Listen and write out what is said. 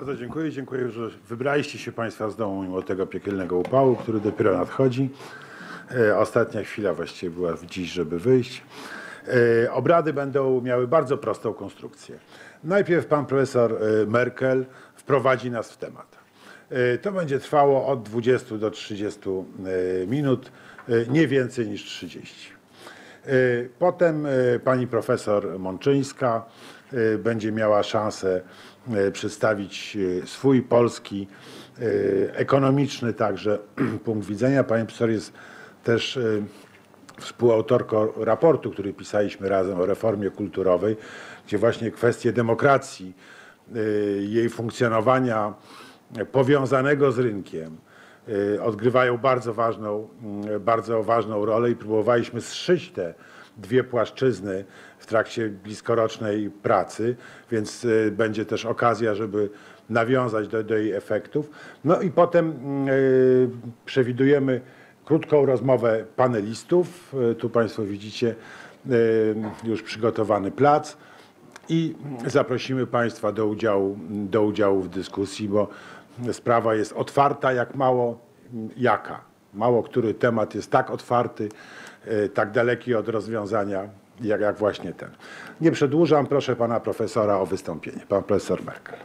Bardzo dziękuję. Dziękuję, że wybraliście się Państwo z domu mimo tego piekielnego upału, który dopiero nadchodzi. E, Ostatnia chwila właściwie była dziś, żeby wyjść. E, Obrady będą miały bardzo prostą konstrukcję. Najpierw pan profesor e, Merkel wprowadzi nas w temat. To będzie trwało od 20 do 30 e, minut, nie więcej niż 30. E, Potem pani profesor Mączyńska będzie miała szansę e, przedstawić e, swój polski, ekonomiczny także punkt widzenia. Pani profesor jest też współautorką raportu, który pisaliśmy razem o reformie kulturowej, gdzie właśnie kwestie demokracji, y, jej funkcjonowania y, powiązanego z rynkiem y, odgrywają bardzo ważną, y, bardzo ważną rolę i próbowaliśmy zszyć te dwie płaszczyzny w trakcie bliskorocznej pracy, więc y, będzie też okazja, żeby nawiązać do, do jej efektów. No i potem y, przewidujemy krótką rozmowę panelistów. Y, Tu Państwo widzicie już przygotowany plac i zaprosimy Państwa do udziału, do udziału w dyskusji, bo sprawa jest otwarta jak mało jaka. Mało który temat jest tak otwarty, y, tak daleki od rozwiązania, jak, jak właśnie ten. Nie przedłużam, proszę pana profesora o wystąpienie. Pan profesor Merkel.